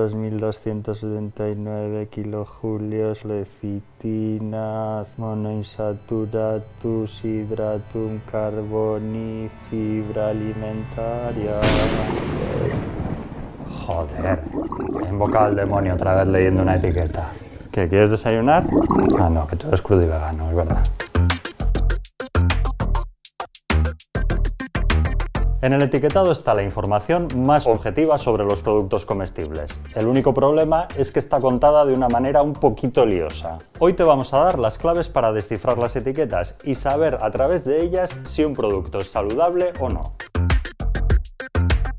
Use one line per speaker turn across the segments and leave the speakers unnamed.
2279 kilojulios lecitina, monoinsaturatus, hidratum carboni, fibra alimentaria.
Joder, he invocado al demonio otra vez leyendo una etiqueta. ¿Qué, quieres desayunar? Ah, no, que tú eres crudo y vegano, es verdad. En el etiquetado está la información más objetiva sobre los productos comestibles. El único problema es que está contada de una manera un poquito liosa. Hoy te vamos a dar las claves para descifrar las etiquetas y saber a través de ellas si un producto es saludable o no.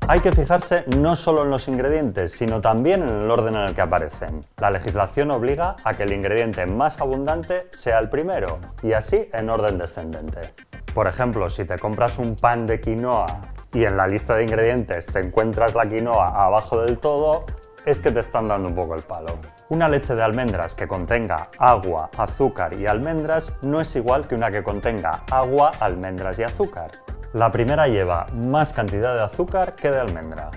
Hay que fijarse no solo en los ingredientes, sino también en el orden en el que aparecen. La legislación obliga a que el ingrediente más abundante sea el primero, y así en orden descendente. Por ejemplo, si te compras un pan de quinoa y en la lista de ingredientes te encuentras la quinoa abajo del todo, es que te están dando un poco el palo. Una leche de almendras que contenga agua, azúcar y almendras no es igual que una que contenga agua, almendras y azúcar. La primera lleva más cantidad de azúcar que de almendra.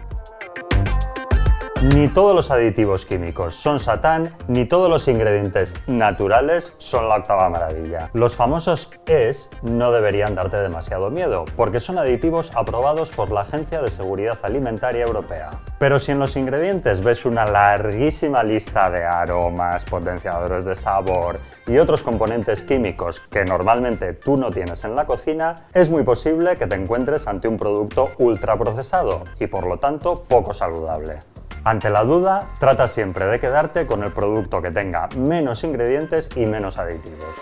Ni todos los aditivos químicos son satán, ni todos los ingredientes naturales son la octava maravilla. Los famosos ES no deberían darte demasiado miedo, porque son aditivos aprobados por la Agencia de Seguridad Alimentaria Europea. Pero si en los ingredientes ves una larguísima lista de aromas, potenciadores de sabor y otros componentes químicos que normalmente tú no tienes en la cocina, es muy posible que te encuentres ante un producto ultraprocesado y por lo tanto poco saludable. Ante la duda, trata siempre de quedarte con el producto que tenga menos ingredientes y menos aditivos.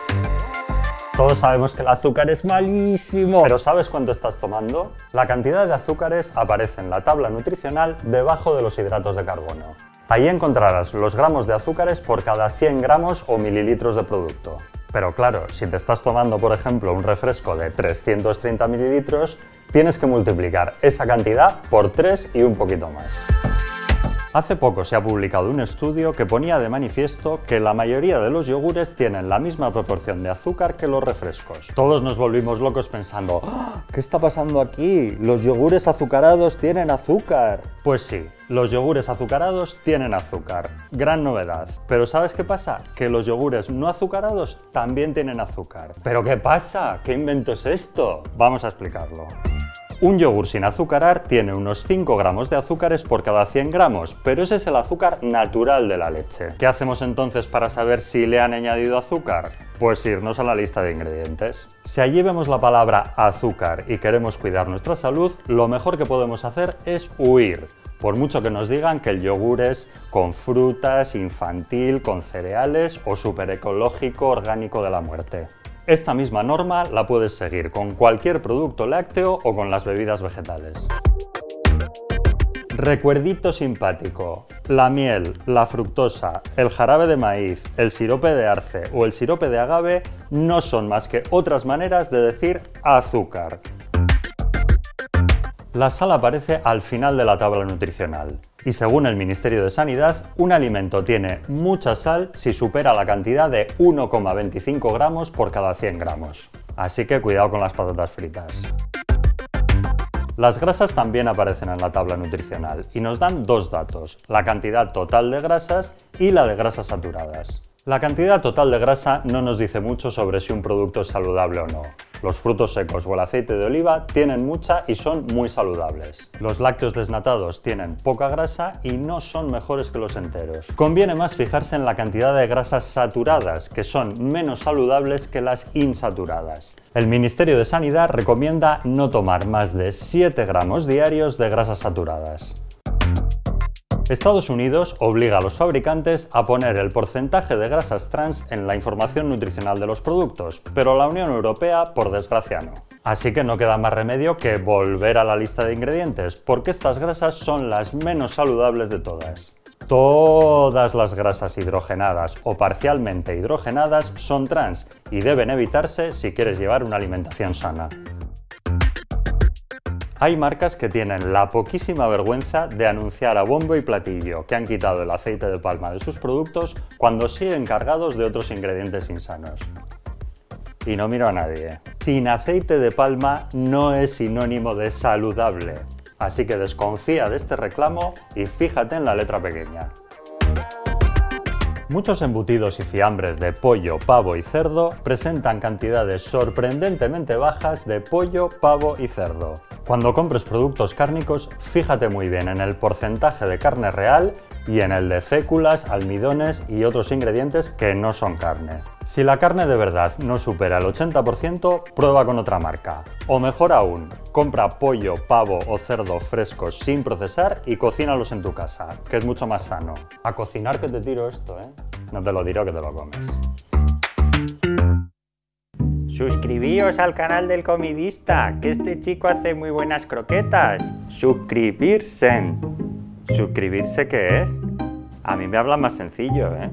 Todos sabemos que el azúcar es malísimo, pero ¿sabes cuánto estás tomando? La cantidad de azúcares aparece en la tabla nutricional debajo de los hidratos de carbono. Ahí encontrarás los gramos de azúcares por cada 100 gramos o mililitros de producto. Pero claro, si te estás tomando, por ejemplo, un refresco de 330 mililitros, tienes que multiplicar esa cantidad por 3 y un poquito más. Hace poco se ha publicado un estudio que ponía de manifiesto que la mayoría de los yogures tienen la misma proporción de azúcar que los refrescos. Todos nos volvimos locos pensando, ¡Ah! ¿qué está pasando aquí? ¿Los yogures azucarados tienen azúcar? Pues sí, los yogures azucarados tienen azúcar. Gran novedad. Pero ¿sabes qué pasa? Que los yogures no azucarados también tienen azúcar. ¿Pero qué pasa? ¿Qué invento es esto? Vamos a explicarlo. Un yogur sin azucarar tiene unos 5 gramos de azúcares por cada 100 gramos, pero ese es el azúcar natural de la leche. ¿Qué hacemos entonces para saber si le han añadido azúcar? Pues irnos a la lista de ingredientes. Si allí vemos la palabra azúcar y queremos cuidar nuestra salud, lo mejor que podemos hacer es huir. Por mucho que nos digan que el yogur es con frutas, infantil, con cereales o super ecológico orgánico de la muerte. Esta misma norma la puedes seguir con cualquier producto lácteo o con las bebidas vegetales. Recuerdito simpático. La miel, la fructosa, el jarabe de maíz, el sirope de arce o el sirope de agave no son más que otras maneras de decir azúcar. La sal aparece al final de la tabla nutricional y según el Ministerio de Sanidad, un alimento tiene mucha sal si supera la cantidad de 1,25 gramos por cada 100 gramos. Así que cuidado con las patatas fritas. Las grasas también aparecen en la tabla nutricional y nos dan dos datos, la cantidad total de grasas y la de grasas saturadas. La cantidad total de grasa no nos dice mucho sobre si un producto es saludable o no. Los frutos secos o el aceite de oliva tienen mucha y son muy saludables. Los lácteos desnatados tienen poca grasa y no son mejores que los enteros. Conviene más fijarse en la cantidad de grasas saturadas, que son menos saludables que las insaturadas. El Ministerio de Sanidad recomienda no tomar más de 7 gramos diarios de grasas saturadas. Estados Unidos obliga a los fabricantes a poner el porcentaje de grasas trans en la información nutricional de los productos, pero la Unión Europea, por desgracia, no. Así que no queda más remedio que volver a la lista de ingredientes, porque estas grasas son las menos saludables de todas. Todas las grasas hidrogenadas o parcialmente hidrogenadas son trans y deben evitarse si quieres llevar una alimentación sana. Hay marcas que tienen la poquísima vergüenza de anunciar a bombo y platillo que han quitado el aceite de palma de sus productos cuando siguen cargados de otros ingredientes insanos. Y no miro a nadie. Sin aceite de palma no es sinónimo de saludable. Así que desconfía de este reclamo y fíjate en la letra pequeña. Muchos embutidos y fiambres de pollo, pavo y cerdo presentan cantidades sorprendentemente bajas de pollo, pavo y cerdo. Cuando compres productos cárnicos, fíjate muy bien en el porcentaje de carne real y en el de féculas, almidones y otros ingredientes que no son carne. Si la carne de verdad no supera el 80%, prueba con otra marca. O mejor aún, compra pollo, pavo o cerdo frescos sin procesar y cocínalos en tu casa, que es mucho más sano. A cocinar que te tiro esto, ¿eh? No te lo diré que te lo comes.
Suscribíos al canal del comidista, que este chico hace muy buenas croquetas. Suscribirse. ¿Suscribirse qué es? A mí me habla más sencillo, ¿eh?